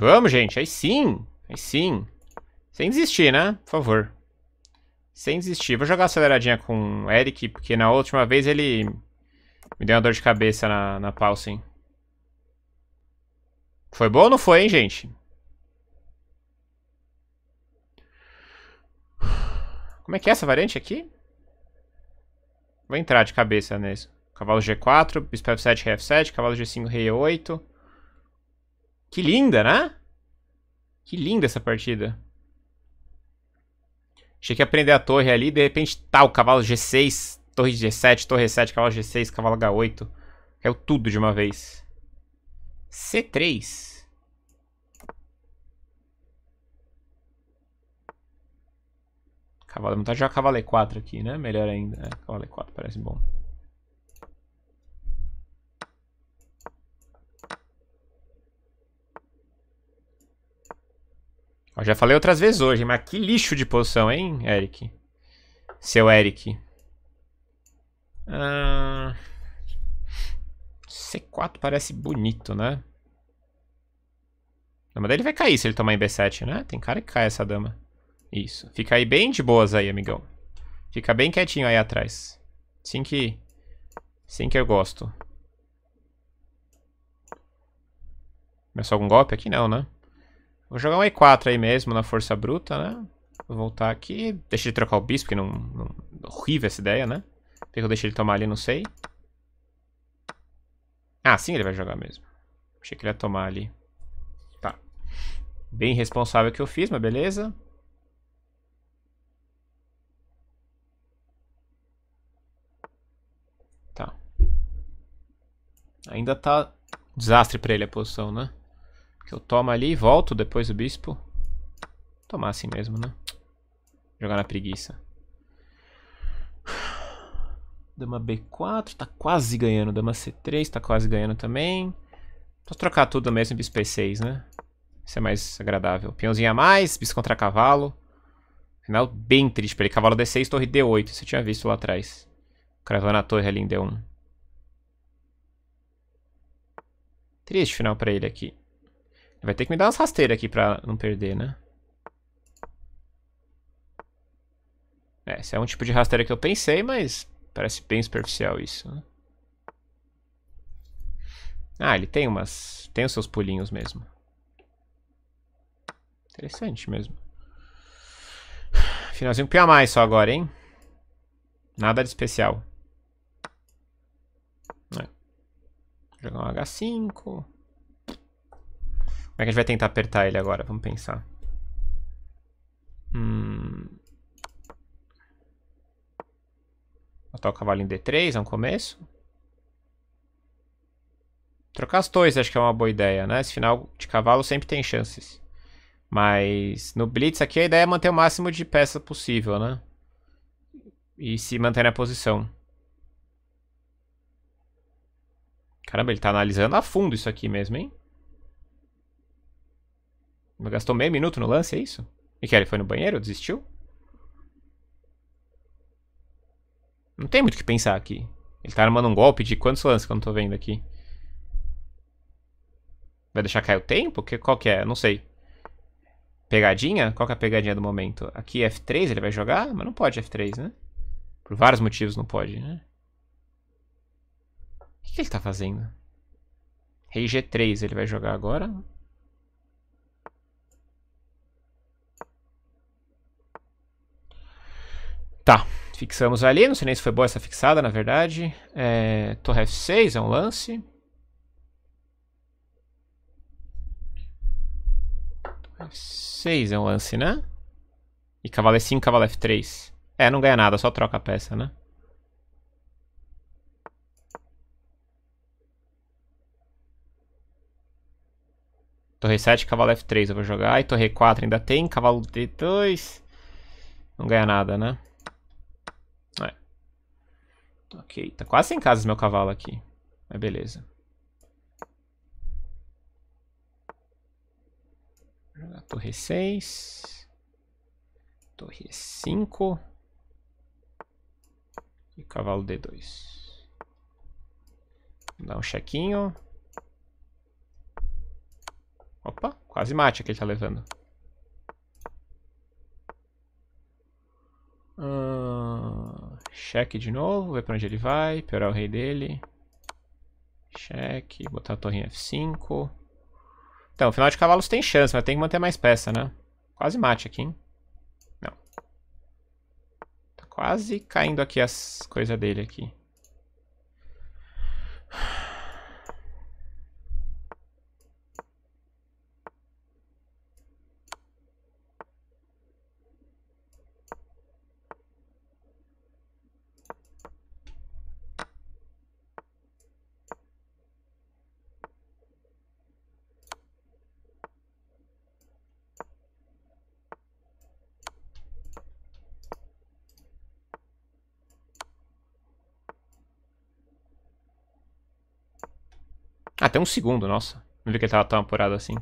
Vamos, gente. Aí sim. Aí sim. Sem desistir, né? Por favor. Sem desistir. Vou jogar aceleradinha com o Eric, porque na última vez ele me deu uma dor de cabeça na, na Paulsen. Foi bom ou não foi, hein, gente? Como é que é essa variante aqui? Vou entrar de cabeça nisso. Cavalo G4, Bispo F7, Rei F7, Cavalo G5, Rei E8. Que linda, né? Que linda essa partida. Achei que ia prender a torre ali, de repente tá o cavalo G6, torre G7, torre E7, cavalo G6, cavalo H8. Caiu tudo de uma vez. C3. Cavalo, vontade de jogar cavalo E4 aqui, né? Melhor ainda. É, cavalo E4 parece bom. Ó, já falei outras vezes hoje, mas que lixo de posição, hein, Eric? Seu Eric. Ah, C4 parece bonito, né? A dama dele vai cair se ele tomar em B7, né? Tem cara que cai essa dama. Isso. Fica aí bem de boas aí, amigão. Fica bem quietinho aí atrás. Assim que... Assim que eu gosto. Começou algum golpe aqui? Não, né? Vou jogar um E4 aí mesmo, na força bruta, né? Vou voltar aqui. Deixa ele trocar o bispo, porque não, não... Horrível essa ideia, né? Por que eu deixei ele tomar ali, não sei. Ah, sim ele vai jogar mesmo. Achei que ele ia tomar ali. Tá. Bem responsável que eu fiz, mas beleza. Tá. Ainda tá desastre pra ele a posição, né? Que eu tomo ali e volto depois do bispo. Tomar assim mesmo, né? Jogar na preguiça. Dama B4, tá quase ganhando. Dama C3, tá quase ganhando também. Posso trocar tudo mesmo bispo E6, né? Isso é mais agradável. Peãozinho a mais, bispo contra cavalo. Final bem triste pra ele. Cavalo D6, torre D8. Você tinha visto lá atrás. Cravando a torre ali em D1. Triste final pra ele aqui. Vai ter que me dar umas rasteiras aqui pra não perder, né? É, esse é um tipo de rasteira que eu pensei, mas parece bem superficial isso, né? Ah, ele tem umas... Tem os seus pulinhos mesmo. Interessante mesmo. Finalzinho com mais só agora, hein? Nada de especial. É. Jogar um H5. É que a gente vai tentar apertar ele agora? Vamos pensar. Hum... Botar o cavalo em D3 é um começo. Trocar as torres acho que é uma boa ideia, né? Esse final de cavalo sempre tem chances. Mas no Blitz aqui a ideia é manter o máximo de peça possível, né? E se manter na posição. Caramba, ele tá analisando a fundo isso aqui mesmo, hein? Gastou meio minuto no lance, é isso? E que ele foi no banheiro? Desistiu? Não tem muito o que pensar aqui. Ele tá armando um golpe de quantos lances que eu não tô vendo aqui? Vai deixar cair o tempo? Que, qual que é? Não sei. Pegadinha? Qual que é a pegadinha do momento? Aqui F3 ele vai jogar? Mas não pode F3, né? Por vários motivos não pode, né? O que, que ele tá fazendo? Rei G3 ele vai jogar agora. Tá. Fixamos ali, não sei nem se foi boa essa fixada, na verdade. É, torre F6 é um lance. Torre F6 é um lance, né? E cavalo E5, cavalo F3. É, não ganha nada, só troca a peça, né? Torre 7, cavalo F3 eu vou jogar. E torre 4 ainda tem, cavalo D2. Não ganha nada, né? Ok, tá quase sem casas meu cavalo aqui. Mas beleza. Jogar torre 6. Torre 5. E cavalo D2. Vou dar um chequinho. Opa, quase mate que ele tá levando. Uh, cheque de novo, ver pra onde ele vai, piorar o rei dele. Cheque, botar a torre em F5. Então, final de cavalos tem chance, mas tem que manter mais peça, né? Quase mate aqui, hein? Não. Tá quase caindo aqui as coisas dele aqui. Ah, tem um segundo, nossa. Não vi que ele tava tão apurado assim.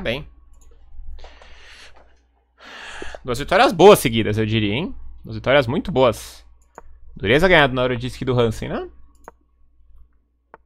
Bem. Duas vitórias boas seguidas, eu diria, hein? Duas vitórias muito boas. Dureza ganhado na hora de do Hansen, né?